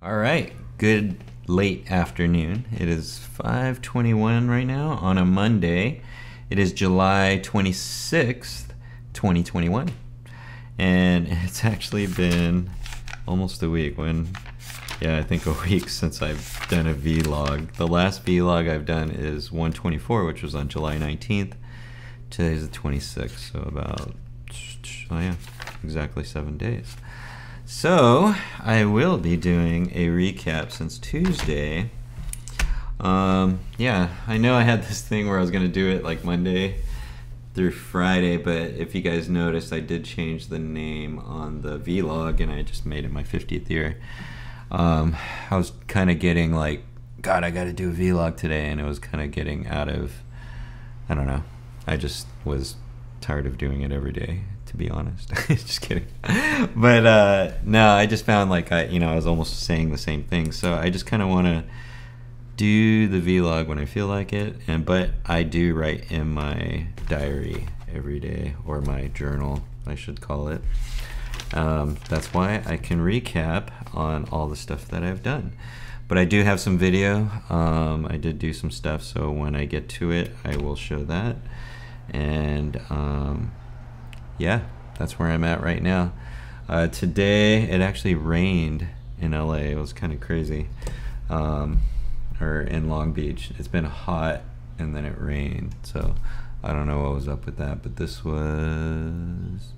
All right. Good late afternoon. It is 5:21 right now on a Monday. It is July 26th, 2021. And it's actually been almost a week when yeah, I think a week since I've done a vlog. The last vlog I've done is 124, which was on July 19th. Today's the 26th, so about oh yeah, exactly 7 days. So, I will be doing a recap since Tuesday. Um, yeah, I know I had this thing where I was going to do it like Monday through Friday, but if you guys noticed, I did change the name on the vlog and I just made it my 50th year. Um, I was kind of getting like, God, I got to do a vlog today, and it was kind of getting out of, I don't know. I just was tired of doing it every day to be honest. just kidding. But uh, no, I just found like I, you know, I was almost saying the same thing. So I just kind of want to do the vlog when I feel like it, and but I do write in my diary every day or my journal, I should call it. Um, that's why I can recap on all the stuff that I've done. But I do have some video. Um, I did do some stuff, so when I get to it, I will show that. And um, yeah, that's where I'm at right now. Uh, today it actually rained in LA. It was kind of crazy. Um, or in Long Beach. It's been hot and then it rained. So I don't know what was up with that, but this was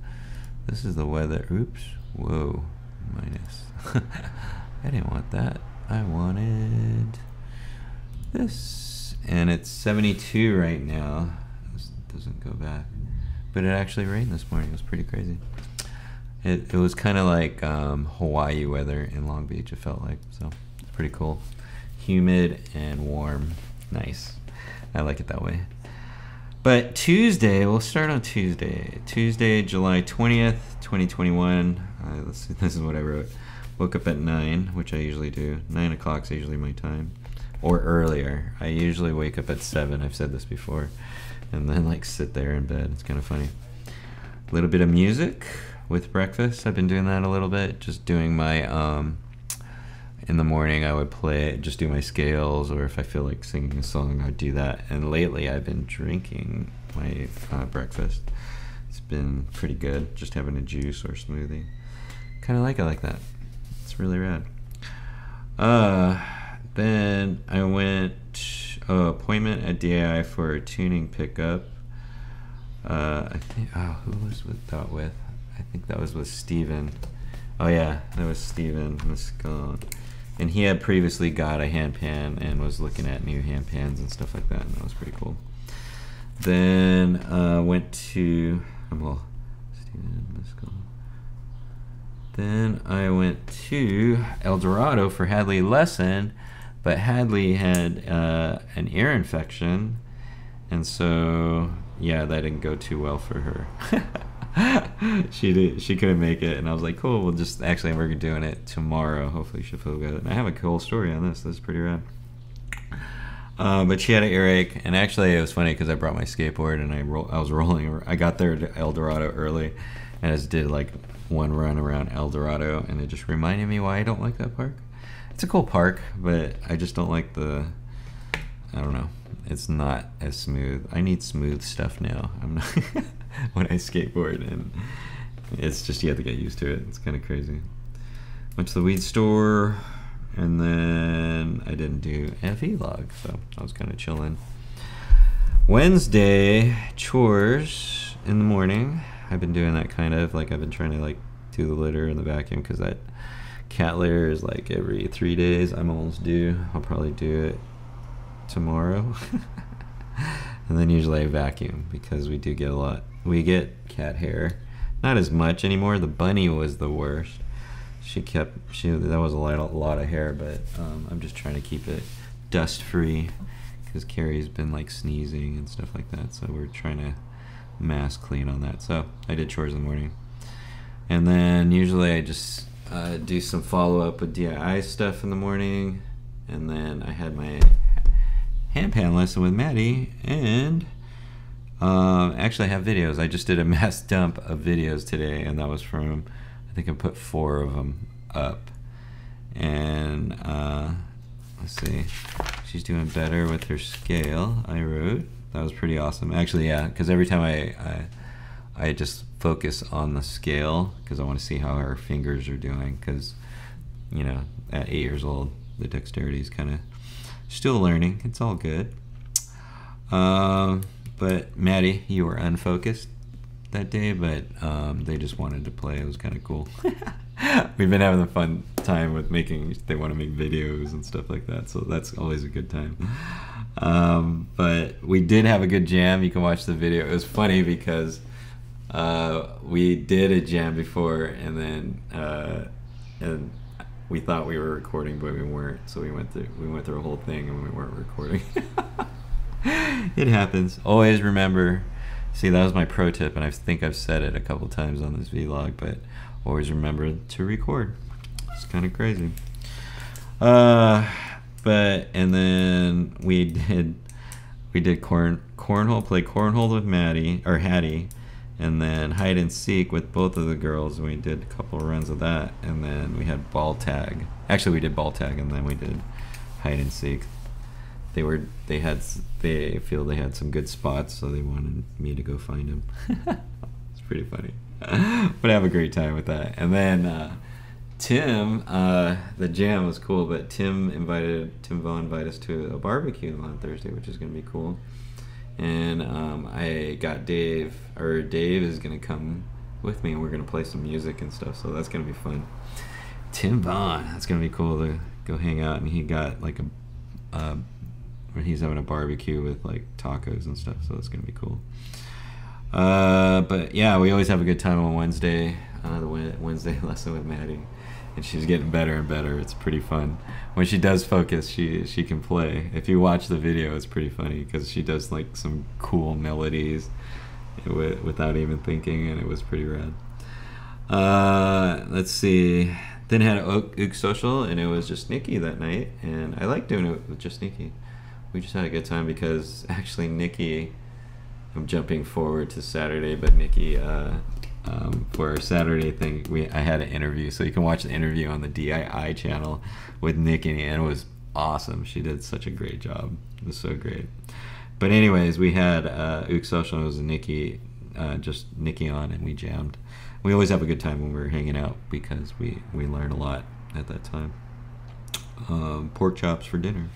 this is the weather. Oops. Whoa. Minus. I didn't want that. I wanted this. And it's 72 right now. This doesn't go back. But it actually rained this morning. It was pretty crazy. It, it was kind of like um, Hawaii weather in Long Beach, it felt like. So, pretty cool. Humid and warm. Nice. I like it that way. But Tuesday, we'll start on Tuesday. Tuesday, July 20th, 2021. Uh, let's see, this is what I wrote. Woke up at 9, which I usually do. 9 o'clock is usually my time. Or earlier. I usually wake up at 7. I've said this before and then like sit there in bed. It's kind of funny. A little bit of music with breakfast. I've been doing that a little bit. Just doing my um, in the morning. I would play, just do my scales, or if I feel like singing a song, I'd do that. And lately, I've been drinking my uh, breakfast. It's been pretty good. Just having a juice or smoothie. Kind of like it like that. It's really rad. Uh, then I went oh, appointment at DAI for a tuning pickup. Uh, I think. Oh, who was with that with? I think that was with Steven. Oh yeah, that was Steven Muscone. And he had previously got a hand pan and was looking at new hand pans and stuff like that, and that was pretty cool. Then uh, went to well, Steven Muscone. Then I went to El Dorado for Hadley lesson but Hadley had uh, an ear infection, and so yeah, that didn't go too well for her. she did. She couldn't make it, and I was like, "Cool, we'll just actually we're doing it tomorrow. Hopefully, she'll feel good." And I have a cool story on this. This is pretty rad. Uh, but she had an earache, and actually, it was funny because I brought my skateboard and I I was rolling. I got there to El Dorado early, and I just did like one run around El Dorado, and it just reminded me why I don't like that park it's a cool park, but I just don't like the. I don't know. It's not as smooth. I need smooth stuff now. I'm not when I skateboard, and it's just you have to get used to it. It's kind of crazy. Went to the weed store, and then I didn't do a vlog, so I was kind of chilling. Wednesday chores in the morning. I've been doing that kind of like I've been trying to like do the litter and the vacuum because that cat litter is like every three days. I'm almost due. I'll probably do it tomorrow. and then usually I vacuum because we do get a lot. We get cat hair. Not as much anymore. The bunny was the worst. She kept, she that was a lot, a lot of hair, but um, I'm just trying to keep it dust free because Carrie's been like sneezing and stuff like that. So we're trying to mass clean on that. So I did chores in the morning. And then usually I just uh, do some follow up with DIY stuff in the morning, and then I had my hand pan lesson with Maddie, and um, actually I have videos. I just did a mass dump of videos today, and that was from I think I put four of them up, and let's see. She's doing better with her scale. I wrote that was pretty awesome. Actually, yeah, because every time I, I I just focus on the scale because I want to see how her fingers are doing. Because you know, at eight years old, the dexterity is kind of still learning. It's all good. Um, but Maddie, you were unfocused that day, but um, they just wanted to play. It was kind of cool. We've been having a fun time with making. They want to make videos and stuff like that, so that's always a good time. Um, but we did have a good jam. You can watch the video. It was funny because uh, we did a jam before, and then uh, and we thought we were recording, but we weren't. So we went through we went through a whole thing, and we weren't recording. it happens. Always remember. See, that was my pro tip, and I think I've said it a couple times on this vlog, but always remember to record. It's kind of crazy. Uh, but and then we did we did corn cornhole play cornhole with Maddie or Hattie, and then hide and seek with both of the girls. And we did a couple runs of that, and then we had ball tag. Actually, we did ball tag, and then we did hide and seek. They were they had they feel they had some good spots, so they wanted me to go find them. it's pretty funny, but I have a great time with that. And then. Uh, Tim, uh, the jam was cool, but Tim invited Tim Vaughn invited us to a barbecue on Thursday, which is gonna be cool. And um, I got Dave, or Dave is gonna come with me, and we're gonna play some music and stuff. So that's gonna be fun. Tim Vaughn, that's gonna be cool to go hang out. And he got like a, uh, he's having a barbecue with like tacos and stuff. So that's gonna be cool. Uh, but yeah, we always have a good time on Wednesday. Uh, the Wednesday lesson with Maddie and she's getting better and better. It's pretty fun. When she does focus, she she can play. If you watch the video, it's pretty funny because she does like some cool melodies without even thinking, and it was pretty rad. Uh, let's see. Then had Ook, Social, and it was just Nikki that night, and I like doing it with just Nikki. We just had a good time because actually Nikki, I'm jumping forward to Saturday, but Nikki uh, um, for our Saturday thing, we I had an interview, so you can watch the interview on the DIY channel with Nikki, and it was awesome. She did such a great job. It was so great. But anyways, we had uh. It was Nikki, uh, just Nikki on, and we jammed. We always have a good time when we're hanging out because we we learn a lot at that time. Um, pork chops for dinner.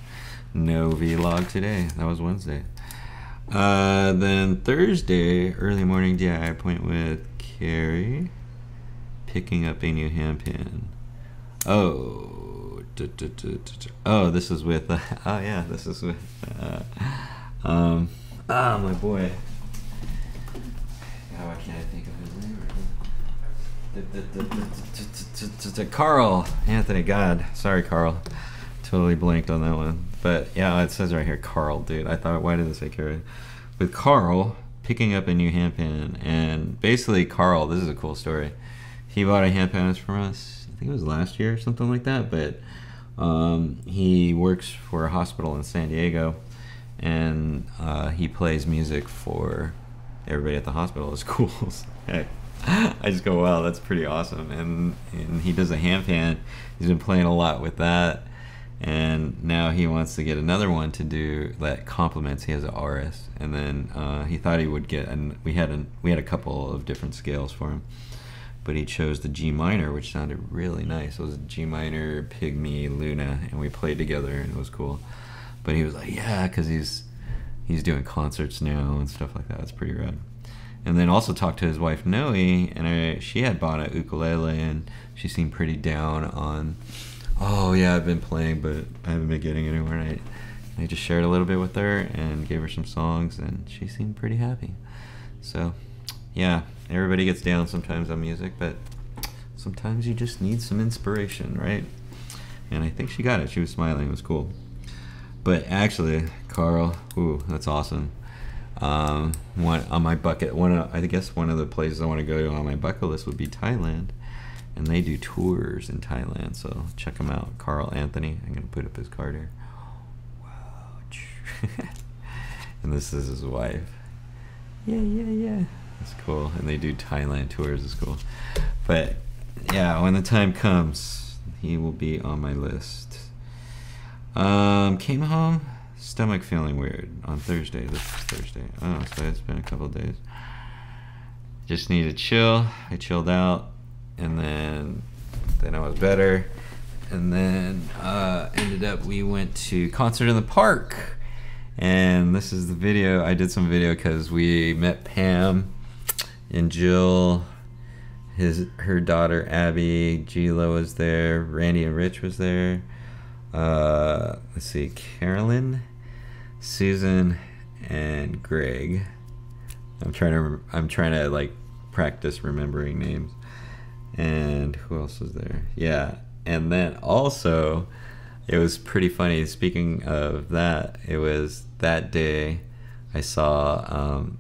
No vlog today. That was Wednesday. Uh, then Thursday, early morning DIY appointment with Carrie. Picking up a new handpan. Oh. oh, this is with. Uh, oh, yeah, this is with. Uh, um, ah, my boy. God, why can't I think of his name? Carl Anthony. God, sorry, Carl. Totally blanked on that one. But yeah, it says right here, Carl, dude. I thought, why did it say Carrie? With Carl, picking up a new handpan, and basically Carl, this is a cool story. He bought a handpan from us. I think it was last year or something like that. But um, he works for a hospital in San Diego, and uh, he plays music for everybody at the hospital. It's cool. I just go, wow, that's pretty awesome. And and he does a handpan. He's been playing a lot with that and now he wants to get another one to do that complements. He has an RS, and then uh, he thought he would get. And we had a we had a couple of different scales for him, but he chose the G minor, which sounded really nice. It was a G minor, Pygmy, Luna, and we played together, and it was cool. But he was like, yeah, because he's he's doing concerts now and stuff like that. It's pretty rad. And then also talked to his wife Noe, and I, she had bought a ukulele, and she seemed pretty down on oh yeah, I've been playing, but I haven't been getting anywhere. And I, I just shared a little bit with her and gave her some songs, and she seemed pretty happy. So, yeah, everybody gets down sometimes on music, but sometimes you just need some inspiration, right? And I think she got it. She was smiling. It was cool. But actually, Carl, ooh, that's awesome. Um, one on my bucket, one of, I guess one of the places I want to go to on my bucket list would be Thailand and they do tours in Thailand. So check them out, Carl Anthony. I'm gonna put up his card here. Wow. and this is his wife. Yeah, yeah, yeah. That's cool. And they do Thailand tours. It's cool. But yeah, when the time comes, he will be on my list. Um, came home, stomach feeling weird on Thursday. This is Thursday. Oh, so it's been a couple days. Just need to chill. I chilled out, and then then I was better, and then uh, ended up we went to concert in the park, and this is the video. I did some video because we met Pam and Jill. His her daughter Abby, Gila was there. Randy and Rich was there. Uh, let's see, Carolyn, Susan, and Greg. I'm trying to I'm trying to like practice remembering names. And who else was there? Yeah, and then also it was pretty funny. Speaking of that, it was that day I saw um,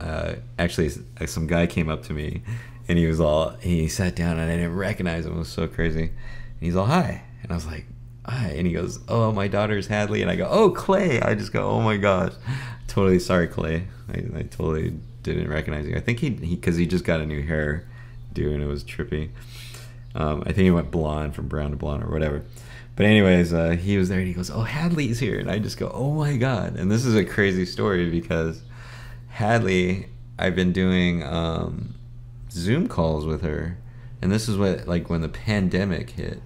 uh, actually some guy came up to me and he was all he sat down and I didn't recognize him. It was so crazy. And he's all hi, and I was like hi, and he goes, oh my daughter's Hadley, and I go, oh Clay. I just go, oh my gosh, totally sorry Clay. I, I totally didn't recognize you. I think he because he, he, just got a new hair do and it was trippy. Um, I think he went blonde from brown to blonde or whatever. But anyways, uh, he was there and he goes, "Oh, Hadley's here," and I just go, "Oh my god!" And this is a crazy story because Hadley, I've been doing um, Zoom calls with her, and this is what like when the pandemic hit,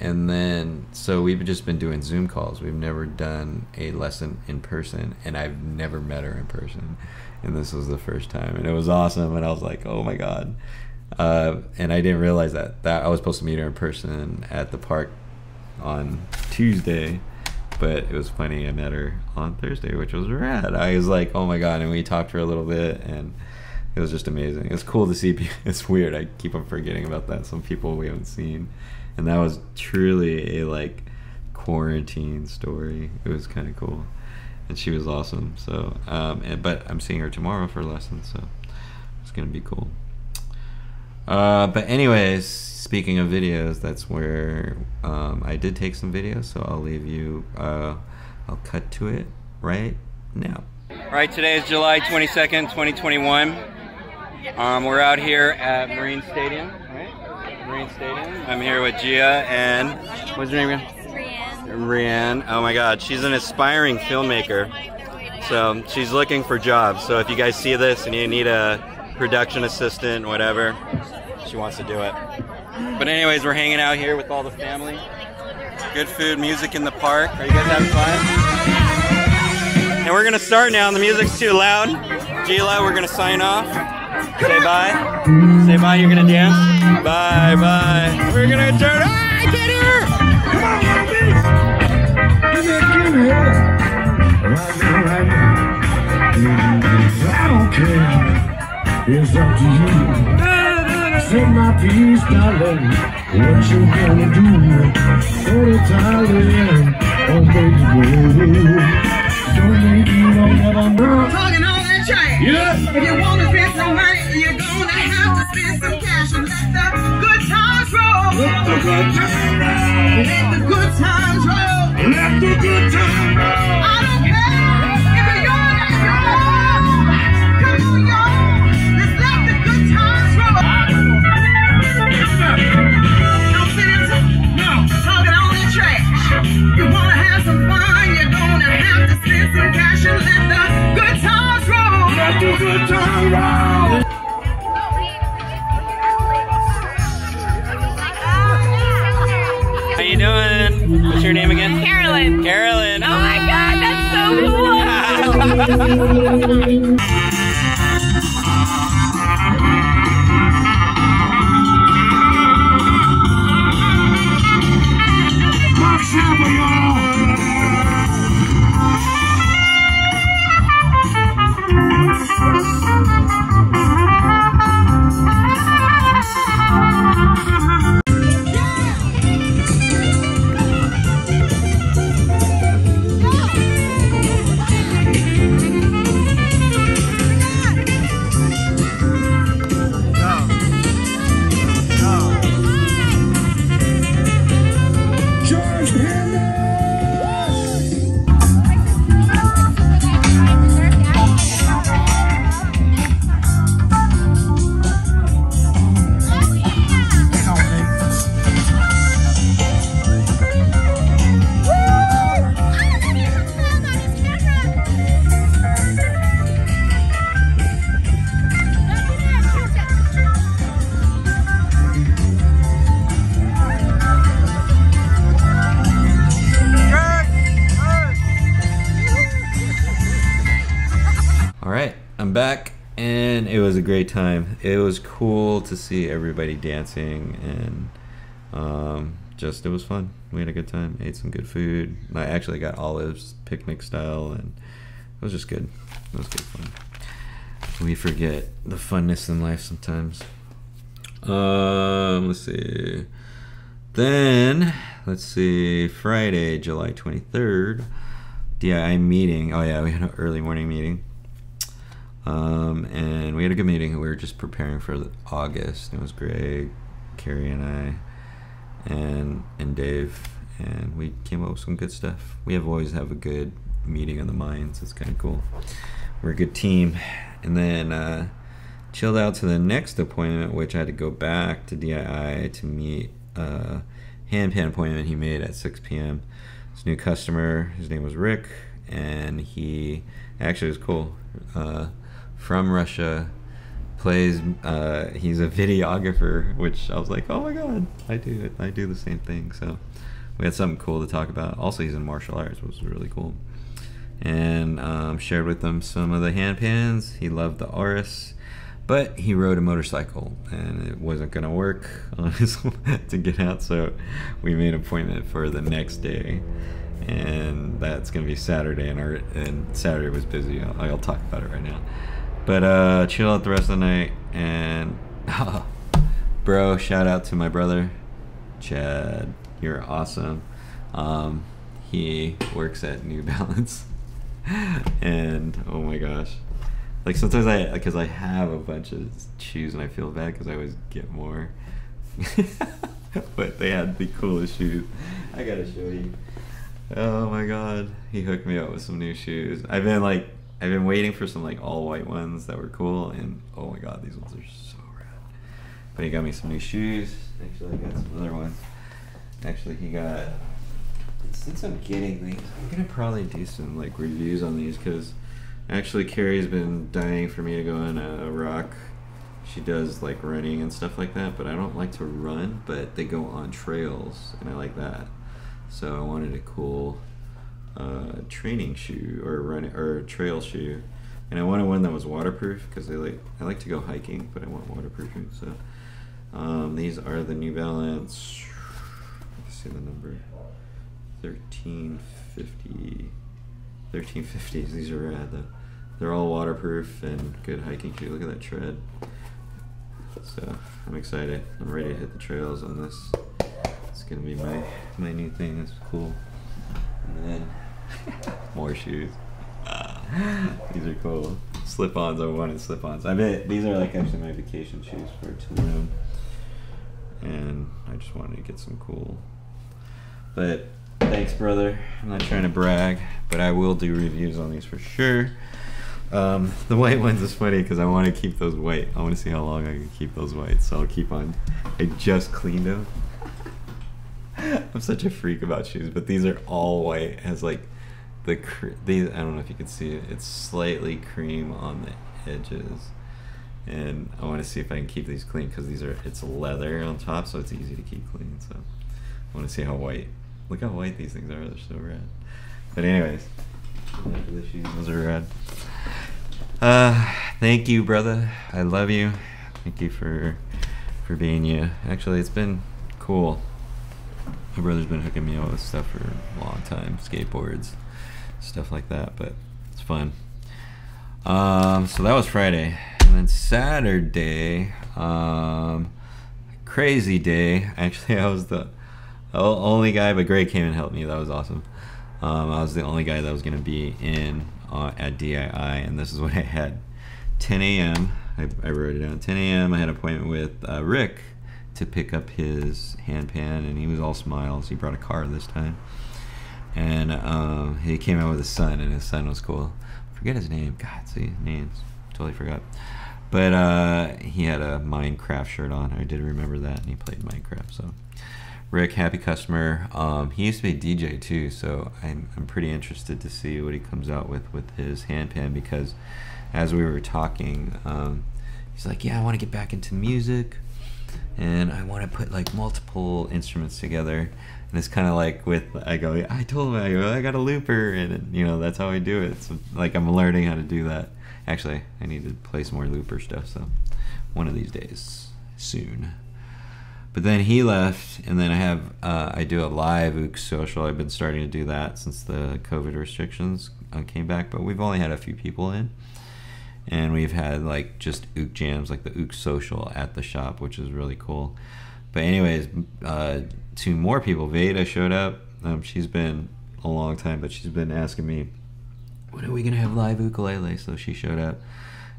and then so we've just been doing Zoom calls. We've never done a lesson in person, and I've never met her in person, and this was the first time, and it was awesome. And I was like, oh my god. Uh, and I didn't realize that that I was supposed to meet her in person at the park on Tuesday, but it was funny. I met her on Thursday, which was rad. I was like, oh my god, and we talked for a little bit, and it was just amazing. It's cool to see. It's weird. I keep on forgetting about that. Some people we haven't seen and that was truly a like quarantine story. It was kind of cool, and she was awesome. So, um, and, but I'm seeing her tomorrow for lessons, so it's gonna be cool. Uh, but anyways, speaking of videos, that's where um, I did take some videos. So I'll leave you. Uh, I'll cut to it right now. All right, today is July 22nd, 2021. Um, we're out here at Marine Stadium, right? Marine Stadium. I'm here with Gia and what's your name again? Rianne. Rianne. Oh my God, she's an aspiring filmmaker. So she's looking for jobs. So if you guys see this and you need a production assistant, whatever, she wants to do it. But anyways, we're hanging out here with all the family. Good food, music in the park. Are you guys having fun? And we're gonna start now. The music's too loud. Gila, we're gonna sign off. Say bye. Say bye. You're gonna dance. Bye, bye. We're gonna turn. Ah, get here! Come on, me, give me. Now. I don't care. It's up to you. Say my piece, darling. What you gonna do? Hold it darling. Oh, baby. Don't make me know that I'm wrong. Talking all that trash. Yeah. If you wanna spend some money. You're gonna have to spend some cash and let the good times roll. Let the good times roll. Let the good times roll. Let the good times roll. Roll. Let the good times roll. you doing? What's your name again? Carolyn. Carolyn. Oh my god, that's so cool. time. It was cool to see everybody dancing, and um, just it was fun. We had a good time. Ate some good food. I actually got olives, picnic style, and it was just good. It was good fun. We forget the funness in life sometimes. Um, let's see. Then let's see. Friday, July twenty third. DII meeting. Oh yeah, we had an early morning meeting. Um, and we had a good meeting. We were just preparing for August. It was Greg, Carrie, and I, and and Dave, and we came up with some good stuff. We have always have a good meeting of the minds. It's kind of cool. We're a good team. And then uh, chilled out to the next appointment, which I had to go back to DII to meet a handpan appointment he made at 6 p.m. This new customer, his name was Rick, and he actually was cool. Uh, from Russia, plays. Uh, he's a videographer, which I was like, oh my god, I do it. I do the same thing. So we had something cool to talk about. Also, he's in martial arts, which was really cool. And um, shared with him some of the hand pans. He loved the Aurus, but he rode a motorcycle and it wasn't gonna work on his to get out. So we made an appointment for the next day, and that's gonna be Saturday. And our and Saturday was busy. I'll, I'll talk about it right now. But uh, chill out the rest of the night and bro, shout out to my brother, Chad. You're awesome. Um, he works at New Balance, and oh my gosh, like sometimes I because I have a bunch of shoes and I feel bad because I always get more. but they had the coolest shoes. I gotta show you. Oh my god, he hooked me up with some new shoes. I've been like I've been waiting for some like all white ones that were cool, and oh my god, these ones are so rad. But he got me some new shoes. Actually, I got some other ones. Actually, he got. Since I'm getting these, I'm gonna probably do some like reviews on these because actually Carrie's been dying for me to go on a rock. She does like running and stuff like that, but I don't like to run. But they go on trails, and I like that. So I wanted a cool uh, training shoe or run or trail shoe, and I wanted one that was waterproof because I like I like to go hiking, but I want waterproofing. So um, these are the New Balance. Let's see the number. 1350 1350s these are rad though they're all waterproof and good hiking shoe look at that tread so i'm excited i'm ready to hit the trails on this it's gonna be my my new thing it's cool and then more shoes. these are cool. Slip-ons. I wanted slip-ons. I bet these are like actually my vacation shoes for Tulum, and I just wanted to get some cool. But thanks, brother. I'm not trying to brag, but I will do reviews on these for sure. Um, the white ones is funny because I want to keep those white. I want to see how long I can keep those white, so I'll keep on. I just cleaned them. I'm such a freak about shoes, but these are all white. It has like the these I don't know if you can see it. It's slightly cream on the edges, and I want to see if I can keep these clean because these are it's leather on top, so it's easy to keep clean. So I want to see how white. Look how white these things are. They're so red. But anyways. Those are red. Uh, thank you, brother. I love you. Thank you for for being you. Actually, it's been cool. My brother's been hooking me up with stuff for a long time, skateboards, stuff like that. But it's fun. Um, so that was Friday, and then Saturday, um, crazy day. Actually, I was the only guy, but Greg came and helped me. That was awesome. Um, I was the only guy that was going to be in uh, at DII, and this is what I had. 10 a.m. I, I wrote it down. 10 a.m. I had an appointment with uh, Rick to pick up his handpan, and he was all smiles. He brought a car this time, and um, he came out with his son, and his son was cool. Forget his name. God, see names. Totally forgot. But uh, he had a Minecraft shirt on. I did remember that, and he played Minecraft. So, Rick, happy customer. Um, he used to be DJ too, so I'm, I'm pretty interested to see what he comes out with with his handpan because, as we were talking, um, he's like, "Yeah, I want to get back into music." And I want to put like multiple instruments together And it's kind of like with I go, I told him I go, I got a looper, and you know that's how I do it. So like I'm learning how to do that. Actually, I need to play some more looper stuff. So one of these days, soon. But then he left, and then I have uh, I do a live ook social. I've been starting to do that since the COVID restrictions uh, came back, but we've only had a few people in, and we've had like just ook jams, like the ook social at the shop, which is really cool. But anyways, uh, two more people. Veda showed up. Um, she's been a long time, but she's been asking me, when are we gonna have live ukulele? So she showed up.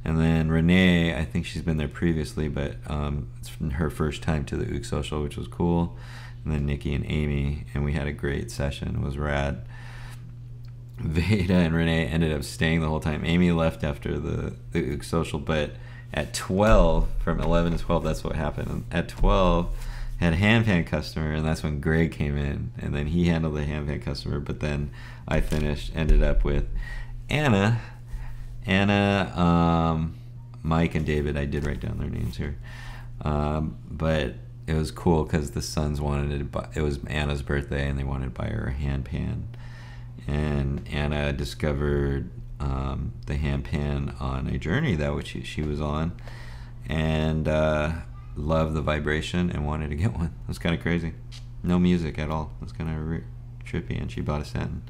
And then Renee, I think she's been there previously, but um, it's her first time to the Ook Social, which was cool. And then Nikki and Amy, and we had a great session. It was rad. Veda and Renee ended up staying the whole time. Amy left after the, the Social, but at 12, from 11 to 12, that's what happened. At 12, had a hand pan customer, and that's when Greg came in, and then he handled the hand pan customer. But then I finished, ended up with Anna, Anna, um, Mike, and David. I did write down their names here, um, but it was cool because the sons wanted to buy. It was Anna's birthday, and they wanted to buy her a hand pan. And Anna discovered um, the hand pan on a journey that which she, she was on, and uh, loved the vibration and wanted to get one. It was kind of crazy. No music at all. It was kind of re- trippy, and she bought a set. And,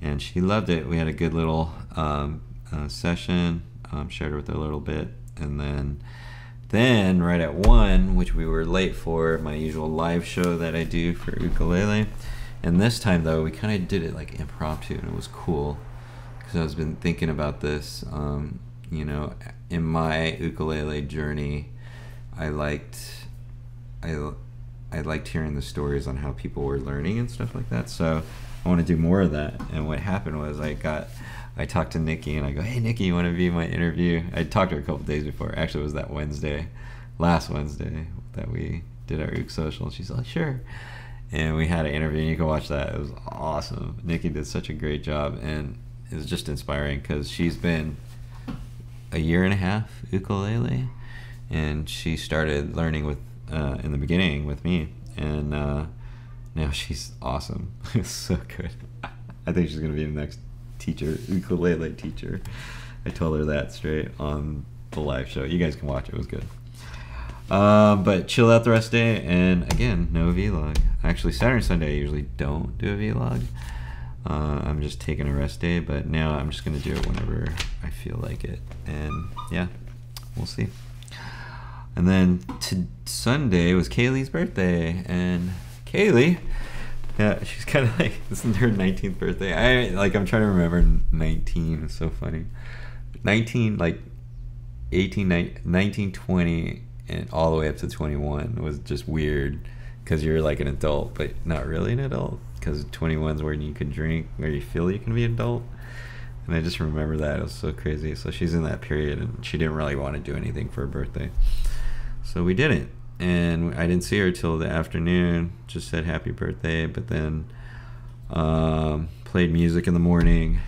and she loved it. We had a good little um, uh, session. Um, shared with her a little bit, and then then right at one, which we were late for, my usual live show that I do for ukulele. And this time though, we kind of did it like impromptu, and it was cool because I've been thinking about this. Um, you know, in my ukulele journey, I liked I I liked hearing the stories on how people were learning and stuff like that. So I want to do more of that. And what happened was I got I talked to Nikki and I go, "Hey Nikki, you want to be my interview?" I talked to her a couple days before. Actually, it was that Wednesday, last Wednesday that we did our Ook social. And she's like, "Sure." And we had an interview, and you can watch that. It was awesome. Nikki did such a great job, and it was just inspiring because she's been a year and a half ukulele, and she started learning with uh, in the beginning with me, and uh, now she's awesome. it's so good. I think she's gonna be the next teacher, ukulele teacher. I told her that straight on the live show. You guys can watch it. It was good. Um, but chill out the rest of the day, and again, no vlog. Actually, Saturday and Sunday I usually don't do a vlog. Uh, I'm just taking a rest day, but now I'm just gonna do it whenever I feel like it, and yeah, we'll see. And then to Sunday was Kaylee's birthday, and Kaylee, yeah, she's kind of like this is her 19th birthday. I like I'm trying to remember 19. It's so funny. 19 like 18, 19, 20, and all the way up to 21 was just weird because you're like an adult, but not really an adult because 21 is when you can drink or you feel you can be an adult. And I just remember that. It was so crazy. So she's in that period and she didn't really want to do anything for her birthday. So we didn't. And I didn't see her till the afternoon. Just said happy birthday, but then um, played music in the morning.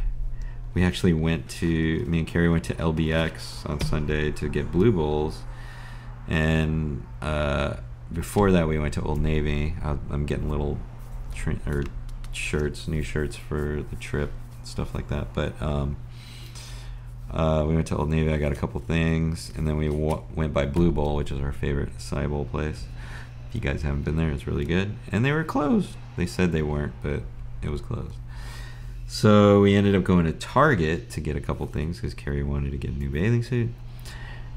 We actually went to, me and Carrie went to LBX on Sunday to get Blue Bowls. And uh, before that, we went to Old Navy. I, I'm getting little or shirts, new shirts for the trip, stuff like that. But um, uh, we went to Old Navy. I got a couple things, and then we w- went by Blue Bowl, which is our favorite acai bowl place. If you guys haven't been there, it's really good. And they were closed. They said they weren't, but it was closed. So we ended up going to Target to get a couple things because Carrie wanted to get a new bathing suit,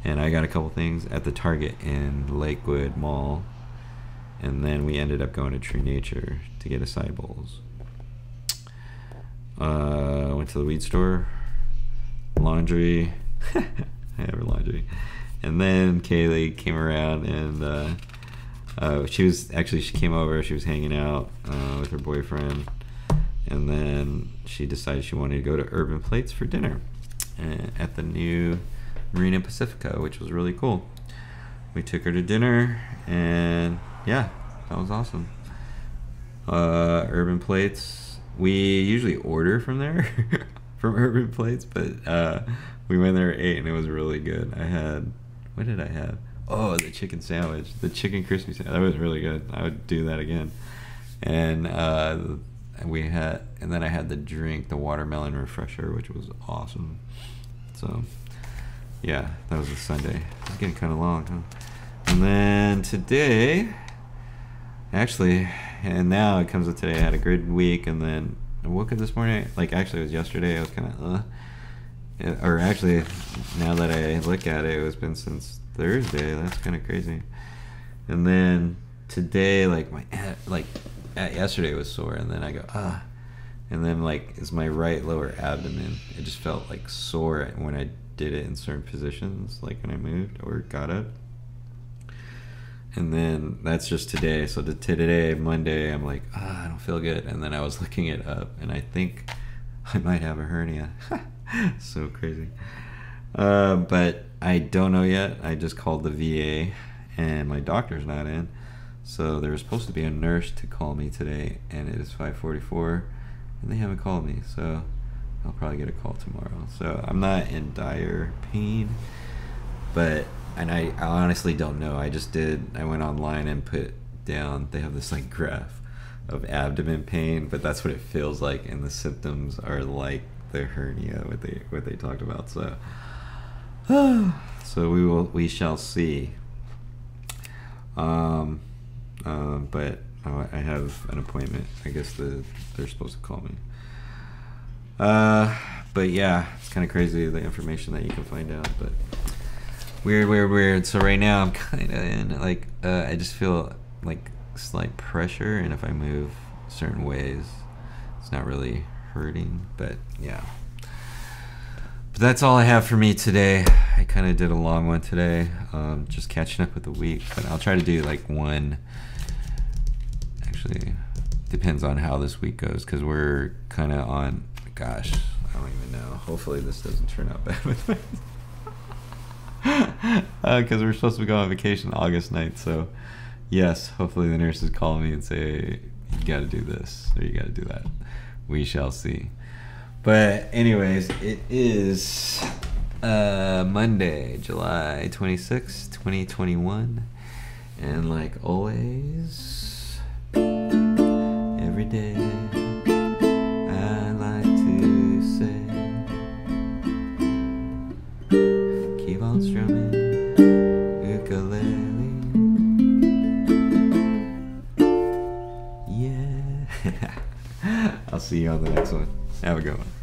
and I got a couple things at the Target in Lakewood Mall and then we ended up going to True Nature to get acai bowls. Uh, went to the weed store, laundry. I have laundry, and then Kaylee came around and uh, uh, she was actually she came over. She was hanging out uh, with her boyfriend, and then she decided she wanted to go to Urban Plates for dinner uh, at the new Marina Pacifica, which was really cool. We took her to dinner and yeah, that was awesome. Uh, Urban Plates. We usually order from there, from Urban Plates, but uh, we went there at eight and it was really good. I had, what did I have? Oh, the chicken sandwich, the chicken crispy sandwich. That was really good. I would do that again. and uh, we had, and then I had the drink, the watermelon refresher, which was awesome. So, yeah, that was a Sunday. It's getting kind of long, huh? And then today, actually, and now it comes with today. I had a good week, and then I woke up this morning. Like actually, it was yesterday. I was kind of, uh, yeah, or actually, now that I look at it, it's been since Thursday. That's kind of crazy. And then today, like my like yesterday was sore, and then I go ah, and then like is my right lower abdomen. It just felt like sore when I did it in certain positions, like when I moved or got up. And then that's just today. So to today, Monday, I'm like, ah, I don't feel good. And then I was looking it up, and I think I might have a hernia. so crazy. Uh, but I don't know yet. I just called the VA, and my doctor's not in. So there was supposed to be a nurse to call me today, and it is 5:44, and they haven't called me. So I'll probably get a call tomorrow. So I'm not in dire pain, but and I, I honestly don't know. I just did. I went online and put down. They have this like graph of abdomen pain, but that's what it feels like, and the symptoms are like the hernia what they what they talked about. So so we will we shall see. Um, uh, but I have an appointment. I guess the they're supposed to call me. Uh, but yeah, it's kind of crazy the information that you can find out. But weird, weird, weird. So right now I'm kind of in like uh, I just feel like slight pressure, and if I move certain ways, it's not really hurting. But yeah. But that's all I have for me today. I kind of did a long one today, um, just catching up with the week. But I'll try to do like one. Actually, depends on how this week goes because we're kind of on. Gosh, I don't even know. Hopefully, this doesn't turn out bad with me. Because uh, we're supposed to go on vacation August 9th. So, yes, hopefully the nurses call me and say, you got to do this or you got to do that. We shall see. But, anyways, it is uh, Monday, July 26, 2021. And, like always, I like to say, keep on strumming ukulele. Yeah. I'll see you on the next one. Have a good one.